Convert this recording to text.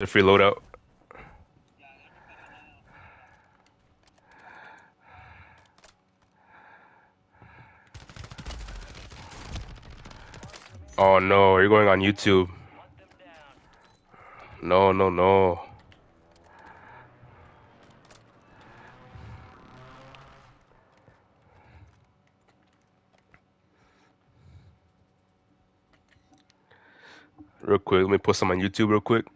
The free loadout. Oh no, you're going on YouTube. No, no, no. Real quick, let me post some on YouTube real quick.